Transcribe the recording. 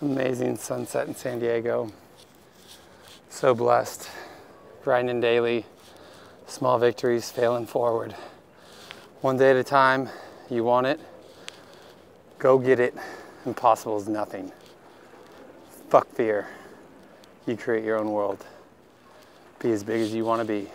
Amazing sunset in San Diego. So blessed. Grinding daily. Small victories, failing forward. One day at a time. You want it? Go get it. Impossible is nothing. Fuck fear. You create your own world. Be as big as you want to be.